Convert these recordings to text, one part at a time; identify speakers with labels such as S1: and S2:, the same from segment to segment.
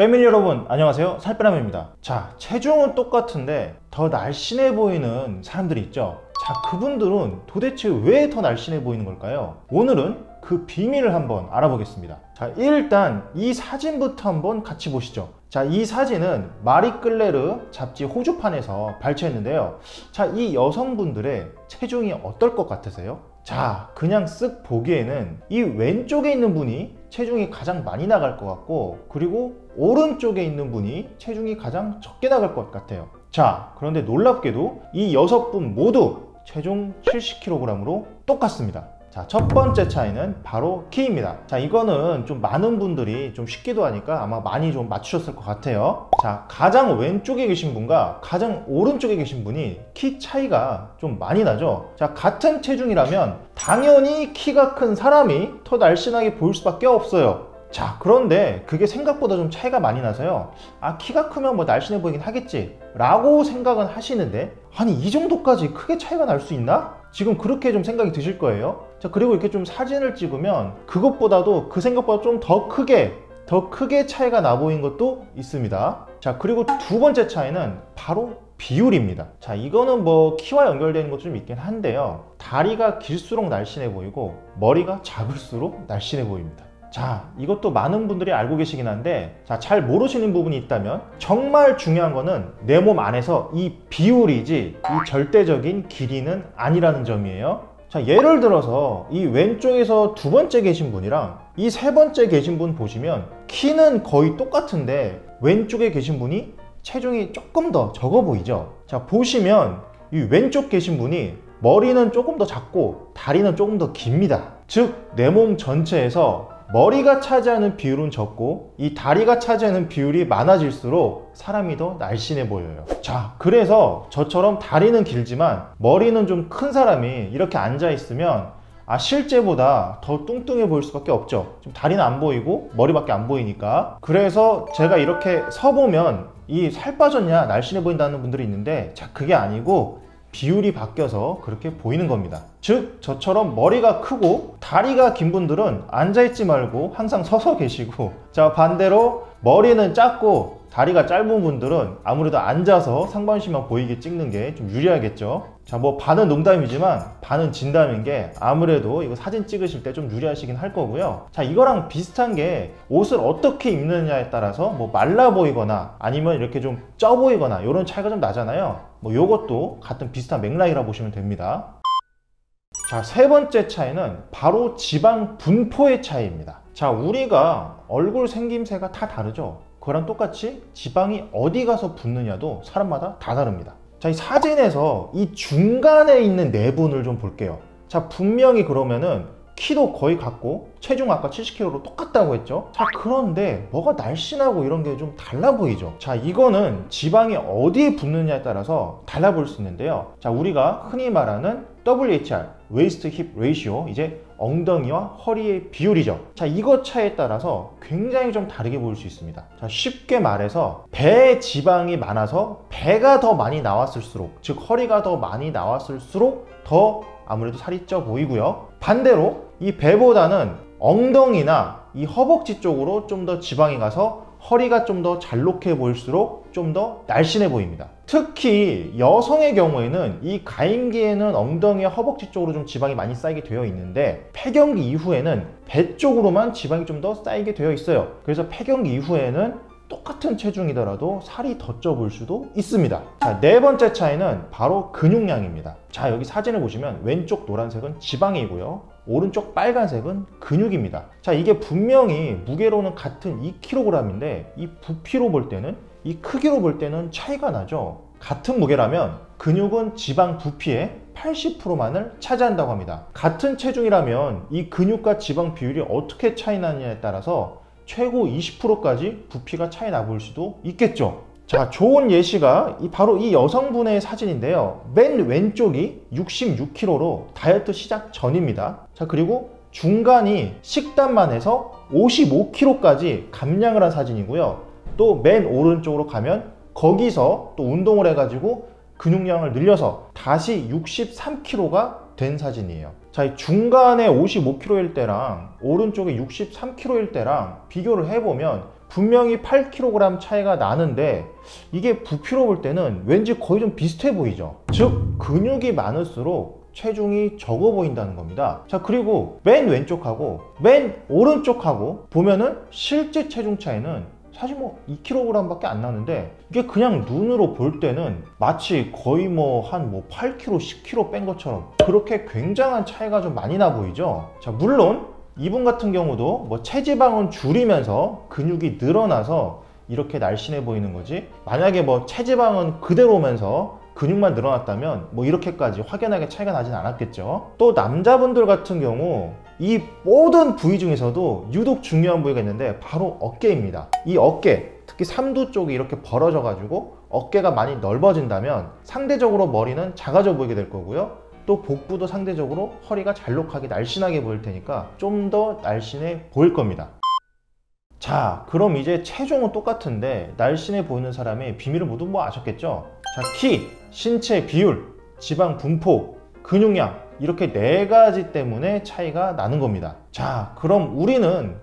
S1: 패밀리 여러분 안녕하세요. 살빼남입니다. 자 체중은 똑같은데 더 날씬해 보이는 사람들이 있죠? 자 그분들은 도대체 왜 더 날씬해 보이는 걸까요? 오늘은 그 비밀을 한번 알아보겠습니다. 자 일단 이 사진부터 한번 같이 보시죠. 자 이 사진은 마리끌레르 잡지 호주판에서 발췌했는데요. 자이 여성분들의 체중이 어떨 것 같으세요? 자 그냥 쓱 보기에는 이 왼쪽에 있는 분이 체중이 가장 많이 나갈 것 같고 그리고 오른쪽에 있는 분이 체중이 가장 적게 나갈 것 같아요 자 그런데 놀랍게도 이 여섯 분 모두 체중 70kg으로 똑같습니다 자, 첫 번째 차이는 바로 키입니다. 자, 이거는 좀 많은 분들이 좀 쉽기도 하니까 아마 많이 좀 맞추셨을 것 같아요. 자, 가장 왼쪽에 계신 분과 가장 오른쪽에 계신 분이 키 차이가 좀 많이 나죠. 자, 같은 체중이라면 당연히 키가 큰 사람이 더 날씬하게 보일 수밖에 없어요. 자, 그런데 그게 생각보다 좀 차이가 많이 나서요. 아, 키가 크면 뭐 날씬해 보이긴 하겠지. 라고 생각은 하시는데, 아니, 이 정도까지 크게 차이가 날 수 있나? 지금 그렇게 좀 생각이 드실 거예요. 자, 그리고 이렇게 좀 사진을 찍으면 그것보다도 그 생각보다 좀 더 크게, 더 크게 차이가 나 보인 것도 있습니다. 자, 그리고 두 번째 차이는 바로 비율입니다. 자, 이거는 뭐 키와 연결되는 것도 좀 있긴 한데요. 다리가 길수록 날씬해 보이고 머리가 작을수록 날씬해 보입니다. 자, 이것도 많은 분들이 알고 계시긴 한데, 자, 잘 모르시는 부분이 있다면, 정말 중요한 거는 내 몸 안에서 이 비율이지, 이 절대적인 길이는 아니라는 점이에요. 자, 예를 들어서 이 왼쪽에서 두 번째 계신 분이랑 이 세 번째 계신 분 보시면, 키는 거의 똑같은데, 왼쪽에 계신 분이 체중이 조금 더 적어 보이죠? 자, 보시면, 이 왼쪽 계신 분이 머리는 조금 더 작고, 다리는 조금 더 깁니다. 즉, 내 몸 전체에서 머리가 차지하는 비율은 적고 이 다리가 차지하는 비율이 많아질수록 사람이 더 날씬해 보여요. 자 그래서 저처럼 다리는 길지만 머리는 좀 큰 사람이 이렇게 앉아 있으면 아 실제보다 더 뚱뚱해 보일 수밖에 없죠. 좀 다리는 안 보이고 머리밖에 안 보이니까. 그래서 제가 이렇게 서보면 이 살 빠졌냐 날씬해 보인다는 분들이 있는데 자 그게 아니고 비율이 바뀌어서 그렇게 보이는 겁니다. 즉, 저처럼 머리가 크고 다리가 긴 분들은 앉아있지 말고 항상 서서 계시고, 자, 반대로 머리는 작고 다리가 짧은 분들은 아무래도 앉아서 상반신만 보이게 찍는 게 좀 유리하겠죠. 자, 뭐 반은 농담이지만 반은 진담인 게 아무래도 이거 사진 찍으실 때 좀 유리하시긴 할 거고요. 자, 이거랑 비슷한 게 옷을 어떻게 입느냐에 따라서 뭐 말라 보이거나 아니면 이렇게 좀 쪄 보이거나 이런 차이가 좀 나잖아요. 뭐 요것도 같은 비슷한 맥락이라 보시면 됩니다. 자, 세 번째 차이는 바로 지방 분포의 차이입니다. 자, 우리가 얼굴 생김새가 다 다르죠? 그거랑 똑같이 지방이 어디 가서 붙느냐도 사람마다 다 다릅니다. 자, 이 사진에서 이 중간에 있는 내분을 좀 볼게요. 자, 분명히 그러면은 키도 거의 같고 체중 아까 70kg로 똑같다고 했죠? 자 그런데 뭐가 날씬하고 이런 게 좀 달라 보이죠? 자 이거는 지방이 어디에 붙느냐에 따라서 달라 보일 수 있는데요. 자 우리가 흔히 말하는 WHR waist hip ratio 이제 엉덩이와 허리의 비율이죠. 자 이것 차에 따라서 굉장히 좀 다르게 보일 수 있습니다. 자 쉽게 말해서 배에 지방이 많아서 배가 더 많이 나왔을수록 즉 허리가 더 많이 나왔을수록 더 아무래도 살이 쪄 보이고요. 반대로 이 배보다는 엉덩이나 이 허벅지 쪽으로 좀 더 지방이 가서 허리가 좀 더 잘록해 보일수록 좀 더 날씬해 보입니다. 특히 여성의 경우에는 이 가임기에는 엉덩이와 허벅지 쪽으로 좀 지방이 많이 쌓이게 되어 있는데 폐경기 이후에는 배 쪽으로만 지방이 좀 더 쌓이게 되어 있어요. 그래서 폐경기 이후에는 똑같은 체중이더라도 살이 더 쪄 보일 수도 있습니다. 자, 네 번째 차이는 바로 근육량입니다. 자, 여기 사진을 보시면 왼쪽 노란색은 지방이고요. 오른쪽 빨간색은 근육입니다. 자, 이게 분명히 무게로는 같은 2kg인데 이 부피로 볼 때는 이 크기로 볼 때는 차이가 나죠. 같은 무게라면 근육은 지방 부피의 80%만을 차지한다고 합니다. 같은 체중이라면 이 근육과 지방 비율이 어떻게 차이 나느냐에 따라서 최고 20%까지 부피가 차이 나볼 수도 있겠죠. 자, 좋은 예시가 바로 이 여성분의 사진인데요. 맨 왼쪽이 66kg로 다이어트 시작 전입니다. 자, 그리고 중간이 식단만 해서 55kg까지 감량을 한 사진이고요. 또 맨 오른쪽으로 가면 거기서 또 운동을 해가지고 근육량을 늘려서 다시 63kg가 된 사진이에요. 자, 이 중간에 55kg일 때랑 오른쪽에 63kg일 때랑 비교를 해보면 분명히 8kg 차이가 나는데 이게 부피로 볼 때는 왠지 거의 좀 비슷해 보이죠. 즉 근육이 많을수록 체중이 적어 보인다는 겁니다. 자, 그리고 맨 왼쪽하고 맨 오른쪽하고 보면은 실제 체중 차이는 사실 뭐 2kg밖에 안 나는데 이게 그냥 눈으로 볼 때는 마치 거의 뭐 한뭐 8kg, 10kg 뺀 것처럼 그렇게 굉장한 차이가 좀 많이 나 보이죠. 자, 물론 이분 같은 경우도 뭐 체지방은 줄이면서 근육이 늘어나서 이렇게 날씬해 보이는 거지. 만약에 뭐 체지방은 그대로면서 근육만 늘어났다면 뭐 이렇게까지 확연하게 차이가 나진 않았겠죠. 또 남자분들 같은 경우 이 모든 부위 중에서도 유독 중요한 부위가 있는데 바로 어깨입니다. 이 어깨 특히 삼두 쪽이 이렇게 벌어져 가지고 어깨가 많이 넓어진다면 상대적으로 머리는 작아져 보이게 될 거고요 또 복부도 상대적으로 허리가 잘록하게 날씬하게 보일 테니까 좀 더 날씬해 보일 겁니다 자 그럼 이제 체중은 똑같은데 날씬해 보이는 사람의 비밀을 모두 뭐 아셨겠죠? 자 키, 신체 비율, 지방 분포, 근육량 이렇게 네 가지 때문에 차이가 나는 겁니다 자 그럼 우리는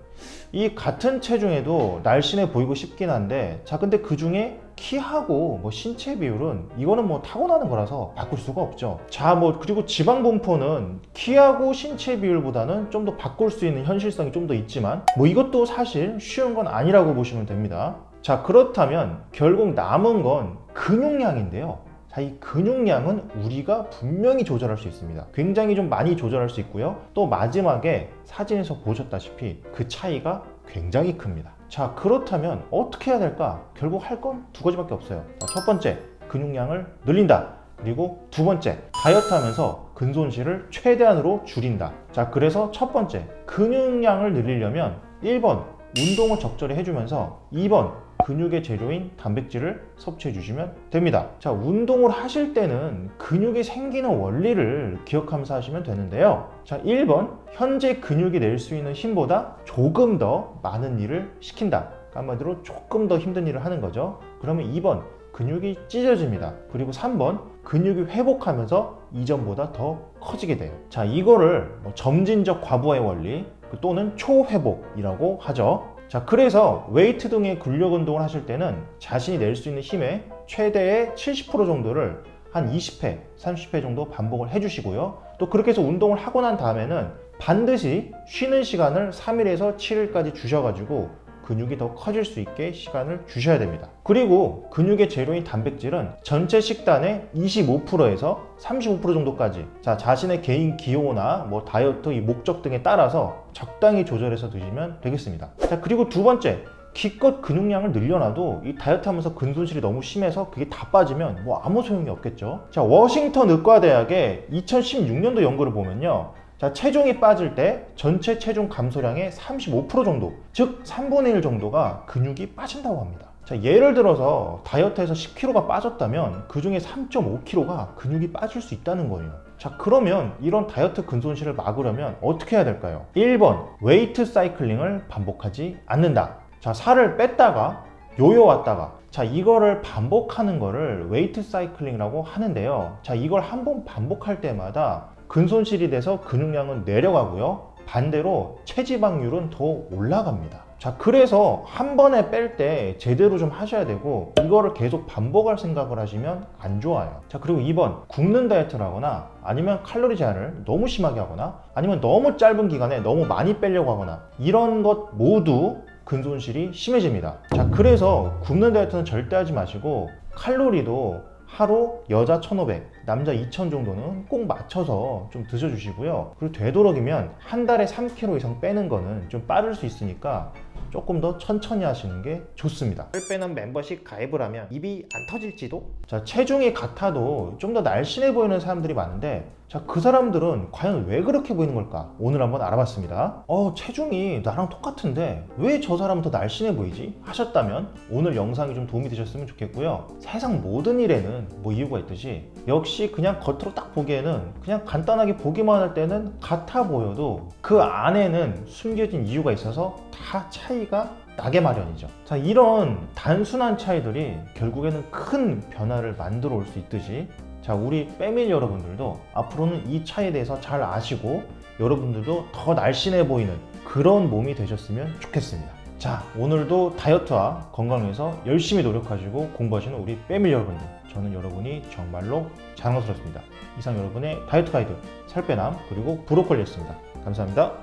S1: 이 같은 체중에도 날씬해 보이고 싶긴 한데 자 근데 그 중에 키하고 뭐 신체 비율은 이거는 뭐 타고나는 거라서 바꿀 수가 없죠 자 뭐 그리고 지방 분포는 키하고 신체 비율보다는 좀 더 바꿀 수 있는 현실성이 좀 더 있지만 뭐 이것도 사실 쉬운 건 아니라고 보시면 됩니다 자 그렇다면 결국 남은 건 근육량인데요 자, 이 근육량은 우리가 분명히 조절할 수 있습니다. 굉장히 좀 많이 조절할 수 있고요. 또 마지막에 사진에서 보셨다시피 그 차이가 굉장히 큽니다. 자, 그렇다면 어떻게 해야 될까? 결국 할 건 두 가지밖에 없어요. 자, 첫 번째, 근육량을 늘린다. 그리고 두 번째, 다이어트 하면서 근손실을 최대한으로 줄인다. 자, 그래서 첫 번째, 근육량을 늘리려면 1번, 운동을 적절히 해주면서 2번, 근육의 재료인 단백질을 섭취해 주시면 됩니다. 자, 운동을 하실 때는 근육이 생기는 원리를 기억하면서 하시면 되는데요. 자, 1번. 현재 근육이 낼 수 있는 힘보다 조금 더 많은 일을 시킨다. 한마디로 조금 더 힘든 일을 하는 거죠. 그러면 2번. 근육이 찢어집니다. 그리고 3번. 근육이 회복하면서 이전보다 더 커지게 돼요. 자, 이거를 뭐 점진적 과부하의 원리 또는 초회복이라고 하죠. 자 그래서 웨이트 등의 근력 운동을 하실 때는 자신이 낼 수 있는 힘의 최대의 70% 정도를 한 20회, 30회 정도 반복을 해주시고요. 또 그렇게 해서 운동을 하고 난 다음에는 반드시 쉬는 시간을 3일에서 7일까지 주셔가지고 근육이 더 커질 수 있게 시간을 주셔야 됩니다. 그리고 근육의 재료인 단백질은 전체 식단의 25%에서 35% 정도까지 자 자신의 개인 기호나 뭐 다이어트 이 목적 등에 따라서 적당히 조절해서 드시면 되겠습니다. 자 그리고 두 번째 기껏 근육량을 늘려놔도 이 다이어트 하면서 근손실이 너무 심해서 그게 다 빠지면 뭐 아무 소용이 없겠죠. 자 워싱턴 의과대학의 2016년도 연구를 보면요. 자, 체중이 빠질 때 전체 체중 감소량의 35% 정도, 즉 3분의 1 정도가 근육이 빠진다고 합니다. 자, 예를 들어서 다이어트에서 10kg가 빠졌다면 그 중에 3.5kg가 근육이 빠질 수 있다는 거예요. 자, 그러면 이런 다이어트 근손실을 막으려면 어떻게 해야 될까요? 1번, weight cycling을 반복하지 않는다. 자, 살을 뺐다가 요요 왔다가 자 이거를 반복하는 거를 weight cycling이라고 하는데요 자 이걸 한 번 반복할 때마다 근손실이 돼서 근육량은 내려가고요. 반대로 체지방률은 더 올라갑니다. 자, 그래서 한 번에 뺄 때 제대로 좀 하셔야 되고 이거를 계속 반복할 생각을 하시면 안 좋아요. 자, 그리고 2번 굶는 다이어트를 하거나 아니면 칼로리 제한을 너무 심하게 하거나 아니면 너무 짧은 기간에 너무 많이 빼려고 하거나 이런 것 모두 근손실이 심해집니다. 자, 그래서 굶는 다이어트는 절대 하지 마시고 칼로리도 하루 여자 1,500, 남자 2,000 정도는 꼭 맞춰서 좀 드셔주시고요. 그리고 되도록이면 한 달에 3kg 이상 빼는 거는 좀 빠를 수 있으니까 조금 더 천천히 하시는 게 좋습니다. 살 빼는 멤버십 가입을 하면 입이 안 터질지도? 자, 체중이 같아도 좀 더 날씬해 보이는 사람들이 많은데 자, 그 사람들은 과연 왜 그렇게 보이는 걸까? 오늘 한번 알아봤습니다. 어, 체중이 나랑 똑같은데 왜 저 사람은 더 날씬해 보이지? 하셨다면 오늘 영상이 좀 도움이 되셨으면 좋겠고요. 세상 모든 일에는 뭐 이유가 있듯이 역시 그냥 겉으로 딱 보기에는 그냥 간단하게 보기만 할 때는 같아 보여도 그 안에는 숨겨진 이유가 있어서 다 차이가 나게 마련이죠. 자, 이런 단순한 차이들이 결국에는 큰 변화를 만들어 올 수 있듯이 자, 우리 패밀리 여러분들도 앞으로는 이 차에 대해서 잘 아시고 여러분들도 더 날씬해 보이는 그런 몸이 되셨으면 좋겠습니다. 자, 오늘도 다이어트와 건강을 위해서 열심히 노력하시고 공부하시는 우리 패밀리 여러분들. 저는 여러분이 정말로 자랑스럽습니다. 이상 여러분의 다이어트 가이드, 살빼남, 그리고 브로콜리였습니다. 감사합니다.